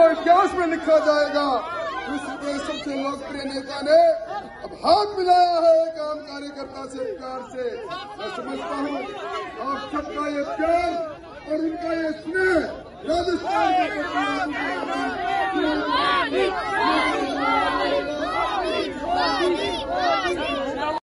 को इतिहास में लिखा जाएगा। उस सबसे लोकप्रिय नेता ने अब हाथ मिलाया है एक आम कार्यकर्ता से प्यार से। मैं समझता हूँ, आप सबका ये प्यार और उनका ये स्नेह राजस्थान के